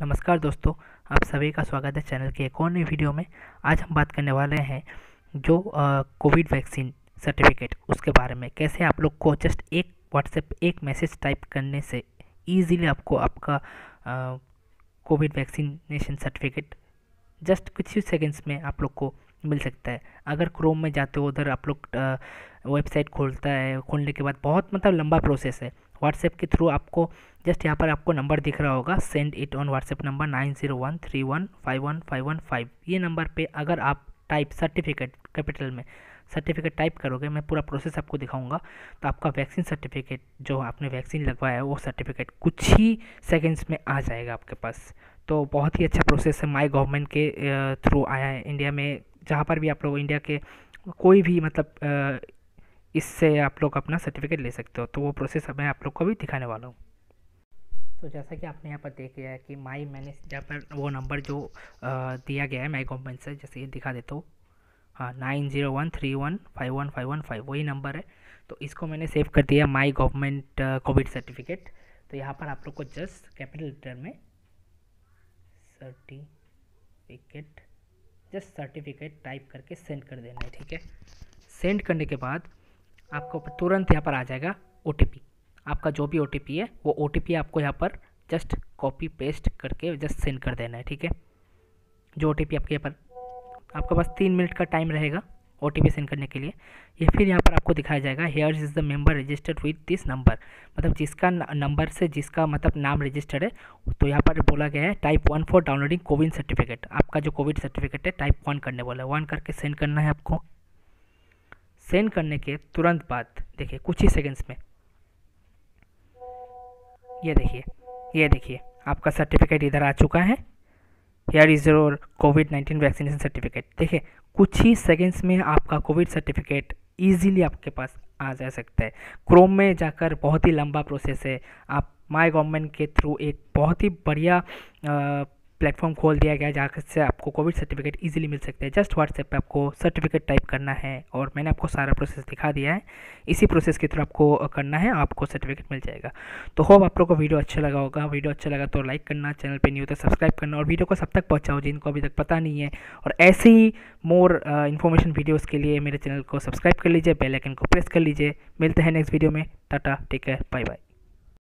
नमस्कार दोस्तों, आप सभी का स्वागत है चैनल के एक और नई वीडियो में। आज हम बात करने वाले हैं जो कोविड वैक्सीन सर्टिफिकेट, उसके बारे में। कैसे आप लोग को जस्ट एक व्हाट्सएप, एक मैसेज टाइप करने से इजीली आपको आपका कोविड वैक्सीनेशन सर्टिफिकेट जस्ट कुछ ही सेकेंड्स में आप लोग को मिल सकता है। अगर क्रोम में जाते हो, उधर आप लोग वेबसाइट खोलता है, खोलने के बाद बहुत मतलब लंबा प्रोसेस है। व्हाट्सएप के थ्रू आपको जस्ट यहाँ पर आपको नंबर दिख रहा होगा send it on WhatsApp number nine zero one three one five one five one five ये नंबर पे अगर आप टाइप सर्टिफिकेट कैपिटल में सर्टिफिकेट टाइप करोगे, मैं पूरा प्रोसेस आपको दिखाऊँगा तो आपका वैक्सीन सर्टिफिकेट जो आपने वैक्सीन लगवाया है, वो सर्टिफिकेट कुछ ही सेकेंड्स में आ जाएगा आपके पास. तो बहुत ही अच्छा प्रोसेस है माई गवर्नमेंट के थ्रू आया है इंडिया में, जहाँ पर भी आप लोग इंडिया के कोई भी मतलब इससे आप लोग अपना सर्टिफिकेट ले सकते हो। तो वो प्रोसेस मैं आप लोग को भी दिखाने वाला हूँ। तो जैसा कि आपने यहाँ पर देख लिया है कि माई मैंने जहाँ पर वो नंबर जो दिया गया है माई गवर्नमेंट से, जैसे ये दिखा देता हूँ। हाँ nine zero one three one five one five one five वही नंबर है। तो इसको मैंने सेव कर दिया माई गवर्नमेंट कोविड सर्टिफिकेट तो यहाँ पर आप लोग को जस्ट कैपिटल लेटर में सर्टिफिकेट जस्ट सर्टिफिकेट टाइप करके सेंड कर देना है, ठीक है? सेंड करने के बाद आपको तुरंत यहाँ पर आ जाएगा ओटीपी आपका जो भी ओटीपी है, वो ओटीपी आपको यहाँ पर जस्ट कॉपी पेस्ट करके जस्ट सेंड कर देना है, ठीक है? जो ओटीपी आपके यहाँ पर, आपके पास तीन मिनट का टाइम रहेगा ओ सेंड करने के लिए। ये फिर यहाँ पर आपको दिखाया जाएगा here is the member registered with this number मतलब जिसका नंबर से जिसका मतलब नाम रजिस्टर्ड है तो यहाँ पर बोला गया है type one for downloading CoWIN certificate आपका जो कोविड सर्टिफिकेट है टाइप वन करने वाला है। वन करके सेंड करना है आपको। सेंड करने के तुरंत बाद, देखिए, कुछ ही सेकंड्स में। ये देखिए ये देखिए, आपका सर्टिफिकेट इधर आ चुका है। Here is your covid nineteen vaccination certificate देखिए, कुछ ही सेकंड्स में आपका कोविड सर्टिफिकेट इजीली आपके पास आ जा सकता है। क्रोम में जाकर बहुत ही लंबा प्रोसेस है। आप माई गवर्नमेंट के थ्रू एक बहुत ही बढ़िया प्लेटफॉर्म खोल दिया गया जहाँ से आपको कोविड सर्टिफिकेट इजीली मिल सकते हैं। जस्ट व्हाट्सएप पे आपको सर्टिफिकेट टाइप करना है और मैंने आपको सारा प्रोसेस दिखा दिया है। इसी प्रोसेस के थ्रू आपको करना है, आपको सर्टिफिकेट मिल जाएगा। तो होप आप लोग को वीडियो अच्छा लगा होगा। वीडियो अच्छा लगा तो लाइक करना चैनल पर न्यू तो सब्सक्राइब करना और वीडियो को सब तक पहुँचाओ जिनको अभी तक पता नहीं है। और ऐसे ही मोर इन्फॉर्मेशन वीडियोज़ के लिए मेरे चैनल को सब्सक्राइब कर लीजिए बेलाइकन को प्रेस कर लीजिए। मिलते हैं नेक्स्ट वीडियो में। Tata take care bye bye